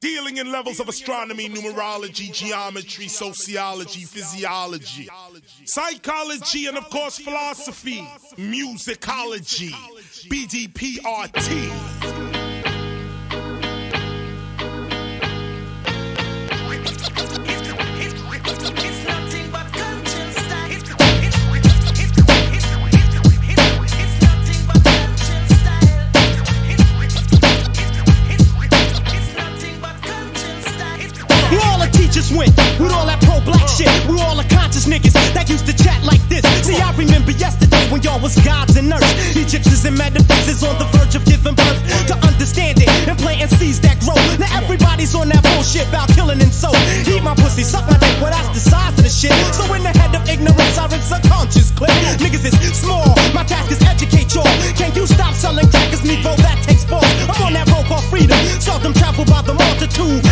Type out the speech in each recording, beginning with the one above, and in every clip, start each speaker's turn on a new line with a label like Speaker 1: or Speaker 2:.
Speaker 1: Dealing in levels of astronomy, numerology, geometry, sociology, physiology, psychology, and of course philosophy, musicology, BDPRT.
Speaker 2: Shit. We all the conscious niggas that used to chat like this. See, I remember yesterday when y'all was gods and earth. Egyptians and metaphysics on the verge of giving birth to understand it and planting seeds that grow. Now everybody's on that bullshit about killing and so. Eat my pussy, suck my dick, well that's the size of the shit. So in the head of ignorance, I rinse a conscious clip. Niggas is small, my task is educate y'all. Can you stop selling crackers, me, bro? That takes balls. I'm on that road called freedom. Saw them travel by the multitude.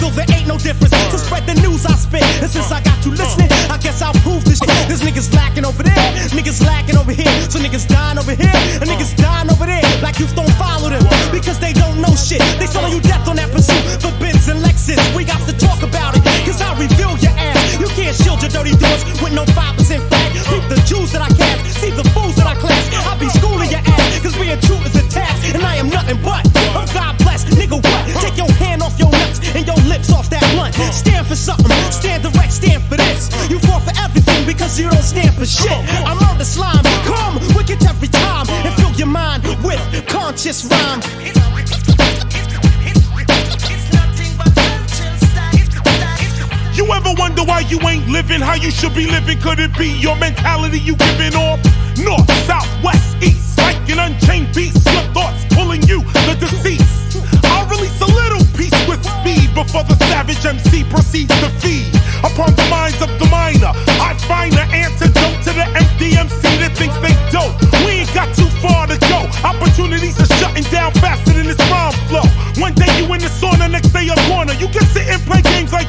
Speaker 2: Feel there ain't no difference. To spread the news I spit. And since I got you listening, I guess I'll prove this shit. This niggas lacking over there, niggas lacking over here. So niggas dying over here, and niggas dying over there. Like you don't follow them because they don't know shit. They selling you death on that pursuit for Benz and Lexus. We got to talk about it, cause I reveal your ass. You can't shield your dirty doors with no 5% fat. Keep the Jews that I cast, see the fools that I class. I'll be schooling your ass, cause being true stand direct, stand for this. You fall for everything because you don't stand for shit. I murder slime, come wicked every time and fill your mind with conscious rhyme.
Speaker 1: You ever wonder why you ain't living how you should be living? Could it be your mentality you giving off? North, south, west, east, like an unchained beast. Your thoughts pulling you, the deceased.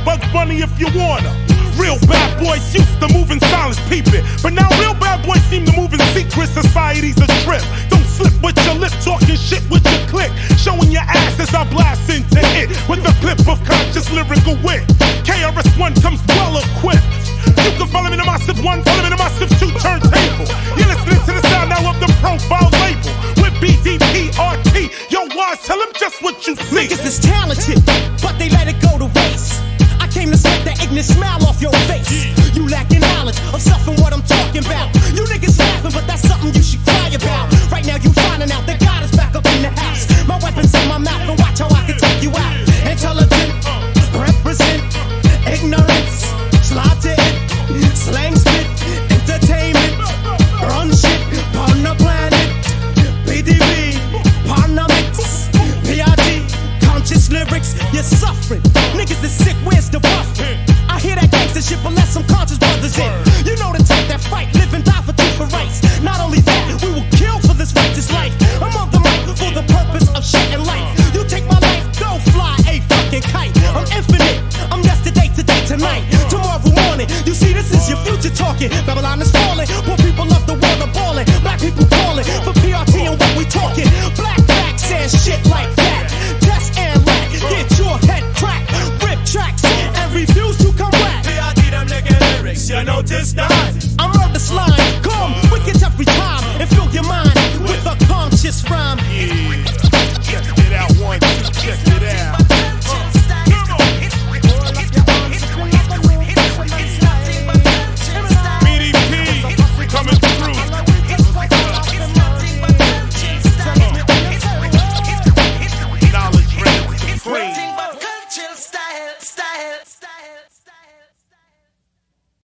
Speaker 1: Bugs Bunny if you wanna. Real bad boys used to move in silence, peeping. But now real bad boys seem to move in secret. Society's a trip. Don't slip with your lip, talking shit with your click. Showing your ass as I blast into it with a clip of conscious lyrical wit. KRS-One comes well equipped. You can follow me to my step one, follow me to my step two turntable. You're listening to the sound now of the profile label with BDPRT. Yo, Wise, tell him just what you see. Niggas
Speaker 2: is talented.
Speaker 1: just stop.